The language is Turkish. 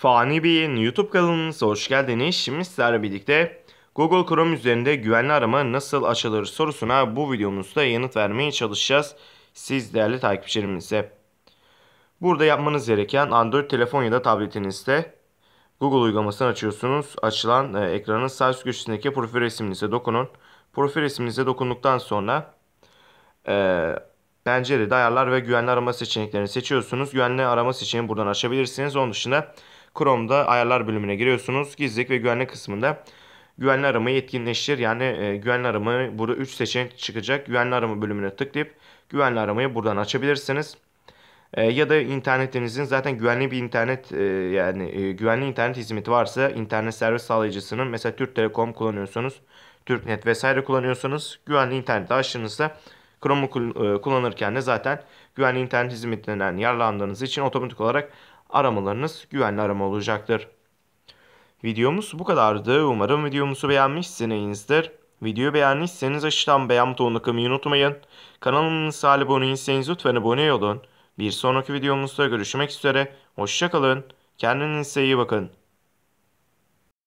Fani Bey'in YouTube kanalınıza hoş geldiniz. Şimdi sizlerle birlikte Google Chrome üzerinde güvenli arama nasıl açılır sorusuna bu videomuzda yanıt vermeye çalışacağız. Siz değerli takipçilerimize. Burada yapmanız gereken Android telefon ya da tabletinizde Google uygulamasını açıyorsunuz. Açılan e, ekranın sağ üst köşesindeki profil resminize dokunun. Profil resminize dokunduktan sonra e, pencerede ayarlar ve güvenli arama seçeneklerini seçiyorsunuz. Güvenli arama seçeneğini buradan açabilirsiniz. Onun dışında Chrome'da ayarlar bölümüne giriyorsunuz. Gizlilik ve güvenlik kısmında güvenli aramayı etkinleştir. Yani e, güvenli aramayı burada 3 seçenek çıkacak. Güvenli arama bölümüne tıklayıp güvenli aramayı buradan açabilirsiniz. E, ya da internetinizin zaten güvenli bir internet e, yani e, güvenli internet hizmeti varsa internet servis sağlayıcısının mesela Türk Telekom kullanıyorsanız TürkNet vesaire kullanıyorsanız güvenli interneti açtığınızda Chrome'u e, kullanırken de zaten güvenli internet hizmetinden yararlandığınız için otomatik olarak aramalarınız güvenli arama olacaktır. Videomuz bu kadardı. Umarım videomuzu beğenmişsinizdir. Videoyu beğendiyseniz aşağıdan beğen butonuna kılmayı unutmayın. Kanalımıza abone değilseniz lütfen abone olun. Bir sonraki videomuzda görüşmek üzere. Hoşçakalın. Kendinize iyi bakın.